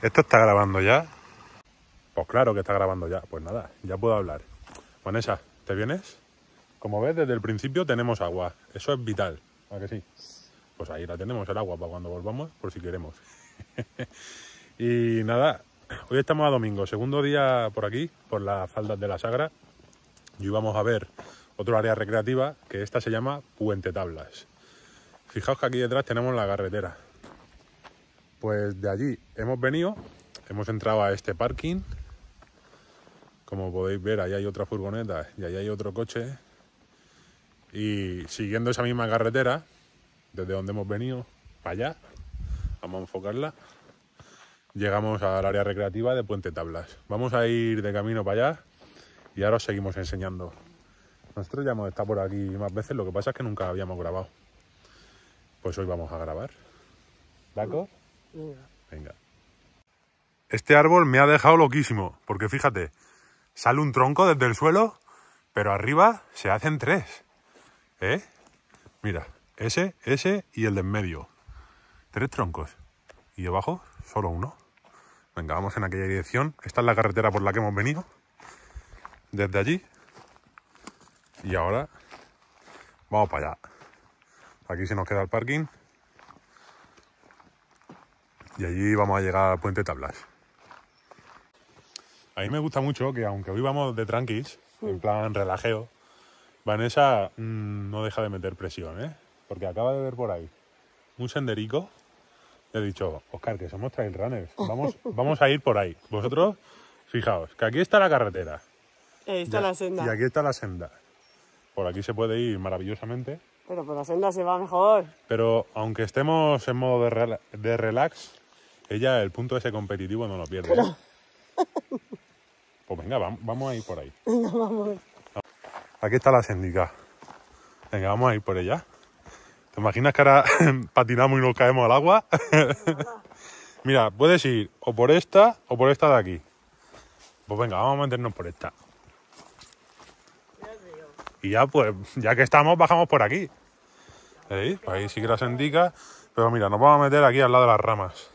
¿Esto está grabando ya? Pues claro que está grabando ya. Pues nada, ya puedo hablar. Vanessa, ¿te vienes? Como ves, desde el principio tenemos agua. Eso es vital. ¿A que sí? Pues ahí la tenemos, el agua, para cuando volvamos, por si queremos. y nada, hoy estamos a domingo, segundo día por aquí, por las faldas de la Sagra. Y íbamos a ver otro área recreativa, que esta se llama Puente Tablas. Fijaos que aquí detrás tenemos la carretera. Pues de allí hemos venido, hemos entrado a este parking. Como podéis ver, ahí hay otra furgoneta y ahí hay otro coche. Y siguiendo esa misma carretera, desde donde hemos venido, para allá, vamos a enfocarla, llegamos al área recreativa de Puente Tablas. Vamos a ir de camino para allá y ahora os seguimos enseñando. Nosotros ya hemos estado por aquí más veces, lo que pasa es que nunca habíamos grabado. Pues hoy vamos a grabar. ¿Daco? Venga. Este árbol me ha dejado loquísimo, porque fíjate, sale un tronco desde el suelo, pero arriba se hacen tres. ¿Eh? Mira, ese, ese y el de en medio. Tres troncos. Y abajo, solo uno. Venga, vamos en aquella dirección. Esta es la carretera por la que hemos venido. Desde allí. Y ahora vamos para allá. Aquí se nos queda el parking. Y allí vamos a llegar al puente Tablas. A mí me gusta mucho que aunque hoy vamos de tranquis, en plan relajeo, Vanessa mmm, no deja de meter presión, ¿eh? Porque acaba de ver por ahí un senderico. Le he dicho, Oscar, que somos trail runners. Vamos, vamos a ir por ahí. Vosotros, fijaos, que aquí está la carretera. Ahí está Ya- la senda. Y aquí está la senda. Por aquí se puede ir maravillosamente. Pero por la senda se va mejor. Pero aunque estemos en modo de, rela- de relax, ella el punto ese competitivo no lo pierde. ¿eh? Pues venga, vam- vamos a ir por ahí. Vamos. Aquí está la sendica. Venga, vamos a ir por ella. ¿Te imaginas que ahora patinamos y nos caemos al agua? Mira, puedes ir o por esta o por esta de aquí. Pues venga, vamos a meternos por esta. Y ya, pues, ya que estamos, bajamos por aquí. Pues ahí sí que la sendica. Pero mira, nos vamos a meter aquí al lado de las ramas.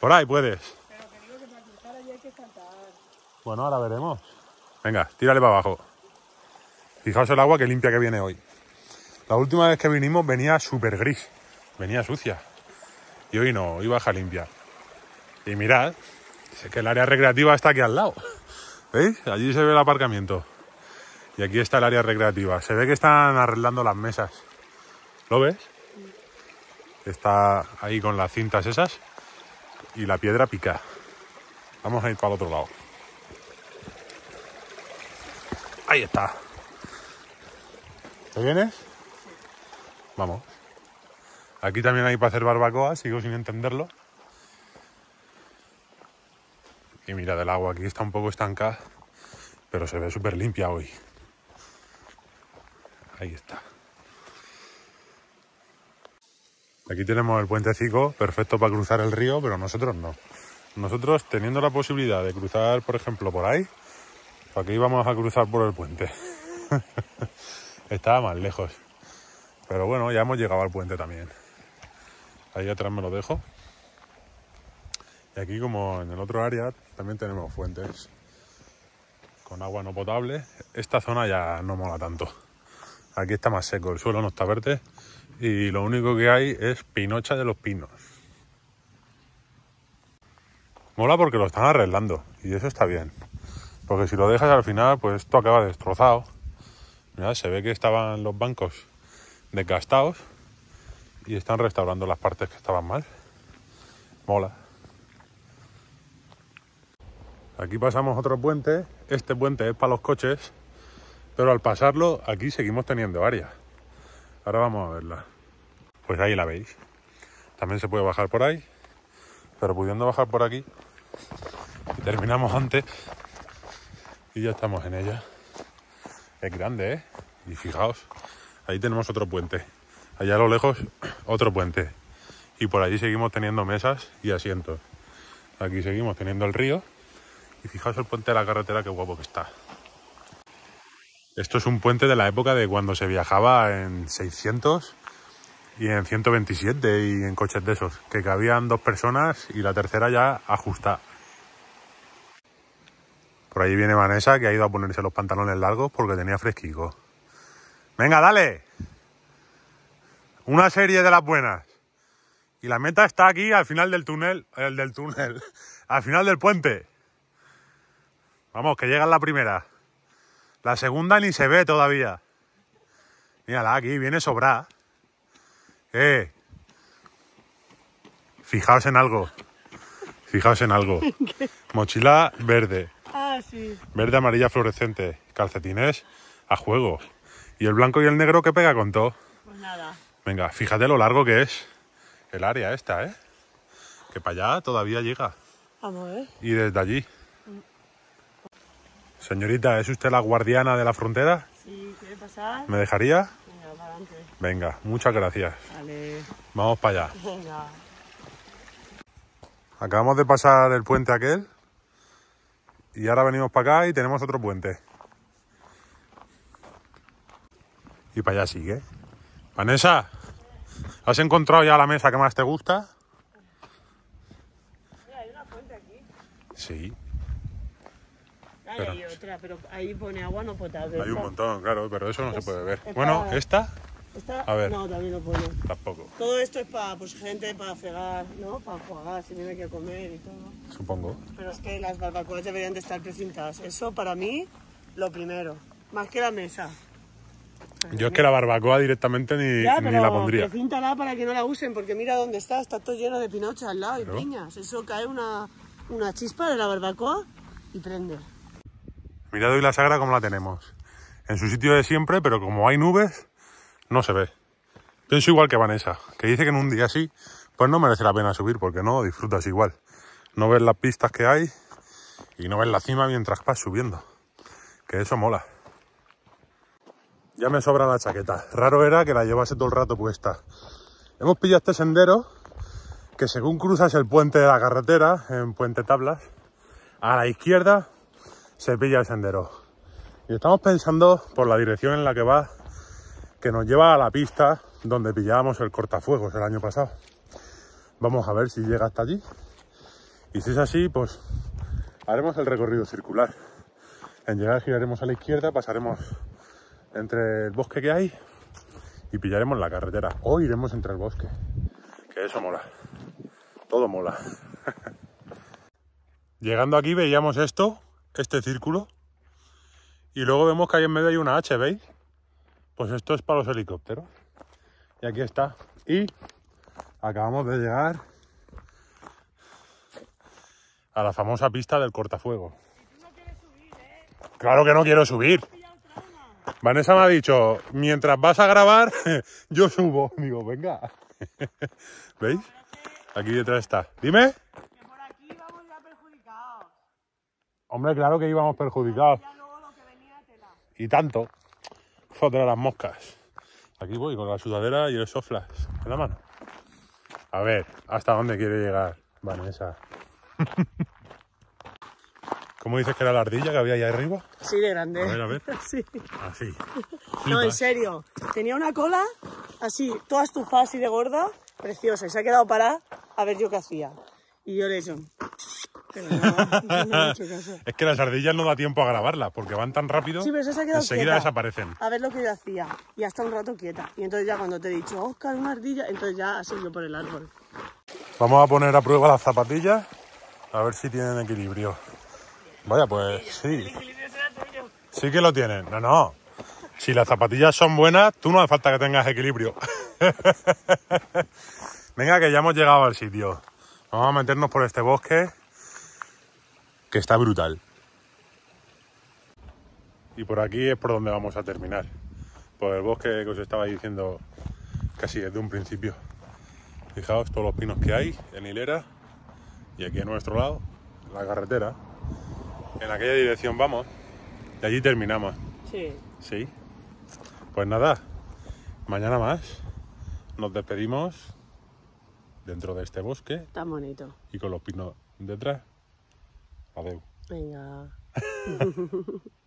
Por ahí puedes. Bueno, ahora veremos. Venga, tírale para abajo. Fijaos el agua que limpia que viene hoy. La última vez que vinimos venía súper gris. Venía sucia. Y hoy no, hoy baja limpia. Y mirad, sé que el área recreativa está aquí al lado. ¿Veis? Allí se ve el aparcamiento. Y aquí está el área recreativa. Se ve que están arreglando las mesas. ¿Lo ves? Está ahí con las cintas esas. Y la piedra pica. Vamos a ir para el otro lado. Ahí está. ¿Te vienes? Vamos. Aquí también hay para hacer barbacoa, sigo sin entenderlo. Y mira, del agua aquí está un poco estancada, pero se ve súper limpia hoy. Ahí está. Aquí tenemos el puentecico, perfecto para cruzar el río, pero nosotros no. Nosotros, teniendo la posibilidad de cruzar, por ejemplo, por ahí, ¿para qué íbamos a cruzar por el puente? Estaba más lejos. Pero bueno, ya hemos llegado al puente también. Ahí atrás me lo dejo. Y aquí, como en el otro área, también tenemos fuentes con agua no potable. Esta zona ya no mola tanto. Aquí está más seco, el suelo no está verde y lo único que hay es pinocha de los pinos. Mola porque lo están arreglando y eso está bien. Porque si lo dejas al final, pues esto acaba destrozado. Mira, se ve que estaban los bancos desgastados y están restaurando las partes que estaban mal. Mola. Aquí pasamos otro puente. Este puente es para los coches, pero al pasarlo aquí seguimos teniendo área. Ahora vamos a verla. Pues ahí la veis. También se puede bajar por ahí, pero pudiendo bajar por aquí, terminamos antes y ya estamos en ella. Es grande, ¿eh? Y fijaos, ahí tenemos otro puente. Allá a lo lejos, otro puente. Y por allí seguimos teniendo mesas y asientos. Aquí seguimos teniendo el río. Y fijaos el puente de la carretera, qué guapo que está. Esto es un puente de la época de cuando se viajaba en 600 y en 127 y en coches de esos, que cabían dos personas y la tercera ya ajustada. Por ahí viene Vanessa que ha ido a ponerse los pantalones largos porque tenía fresquico. Venga, dale. Una serie de las buenas. Y la meta está aquí al final del túnel, el del túnel, al final del puente. Vamos, que llega la primera. La segunda ni se ve todavía. Mírala, aquí viene sobrada. Eh. Fijaos en algo. Fijaos en algo. Mochila verde. Ah, sí. Verde, amarilla, fluorescente. Calcetines a juego. Y el blanco y el negro que pega con todo. Pues nada. Venga, fíjate lo largo que es el área esta, ¿eh? Que para allá todavía llega. Vamos a ver. Y desde allí. Señorita, ¿es usted la guardiana de la frontera? Si quiere pasar, ¿Me dejaría? venga, para adelante. Venga, muchas gracias. Vale. Vamos para allá. Venga. Acabamos de pasar el puente aquel. Y ahora venimos para acá y tenemos otro puente. Y para allá sigue. Vanessa, ¿has encontrado ya la mesa que más te gusta? Mira, hay una fuente aquí. Sí, Pero- otra, pero ahí pone agua no potable. hay un montón, claro, pero eso no se Es- puede ver. es Bueno, para- esta esta- A ver. No, también lo pone. tampoco, Todo esto es para pues, gente para fregar, ¿no? Para jugar, si tiene que comer y todo. supongo. Pero es que las barbacoas deberían de estar precintadas. Eso para mí, lo primero. Más que la mesa. Yo es que la barbacoa directamente ni, Ya, ni la pondría. precíntala para que no la usen, porque mira dónde está, está todo lleno de pinochas al lado y piñas. Eso cae una, una chispa de la barbacoa y prende. Mirad hoy la sagra como la tenemos. En su sitio de siempre, pero como hay nubes, no se ve. Pienso igual que Vanessa, que dice que en un día así, pues no merece la pena subir, porque no disfrutas igual. No ves las pistas que hay y no ves la cima mientras vas subiendo. Que eso mola. Ya me sobra la chaqueta. Raro era que la llevase todo el rato puesta. Hemos pillado este sendero que según cruzas el puente de la carretera, en Puente Tablas, a la izquierda se pilla el sendero. Y estamos pensando por la dirección en la que va, que nos lleva a la pista donde pillábamos el cortafuegos el año pasado. Vamos a ver si llega hasta allí. Y si es así, pues haremos el recorrido circular. En llegar giraremos a la izquierda, pasaremos entre el bosque que hay y pillaremos la carretera. O iremos entre el bosque. Que eso mola. Todo mola. Llegando aquí veíamos esto, este círculo, y luego vemos que ahí en medio hay una H, ¿veis? Pues esto es para los helicópteros. Y aquí está. Y acabamos de llegar a la famosa pista del cortafuego. Claro que no quiero subir. Vanessa me ha dicho, mientras vas a grabar, yo subo. Digo, venga. ¿Veis? Aquí detrás está. Dime. Que por aquí vamos ya perjudicados. Hombre, claro que íbamos perjudicados. Y tanto. Joder, las moscas. Aquí voy con la sudadera y el soflas en la mano. A ver, ¿hasta dónde quiere llegar Vanessa? ¿Cómo dices que era la ardilla que había ahí arriba? Sí, de grande. A ver, a ver. Sí. Así. No, en serio. Tenía una cola así, toda estufada así de gorda, preciosa. Y se ha quedado parada a ver yo qué hacía. Y yo le he hecho... Pero no, no me ha hecho caso. Es que las ardillas no da tiempo a grabarlas porque van tan rápido. Sí, pero se ha quedado enseguida quieta. desaparecen. A ver lo que yo hacía. Y hasta un rato quieta. Y entonces ya cuando te he dicho, Oscar, una ardilla, entonces ya ha seguido por el árbol. Vamos a poner a prueba las zapatillas a ver si tienen equilibrio. Vaya, pues sí. Sí que lo tienen. No, no. Si las zapatillas son buenas, tú no hace falta que tengas equilibrio. Venga, que ya hemos llegado al sitio. Vamos a meternos por este bosque que está brutal. Y por aquí es por donde vamos a terminar. Por el bosque que os estaba diciendo casi desde un principio. Fijaos todos los pinos que hay en hilera. Y aquí a nuestro lado, la carretera. En aquella dirección vamos. Y allí terminamos. Sí. Sí. Pues nada, mañana más. Nos despedimos dentro de este bosque Tan bonito. y con los pinos detrás. Adeu. Venga.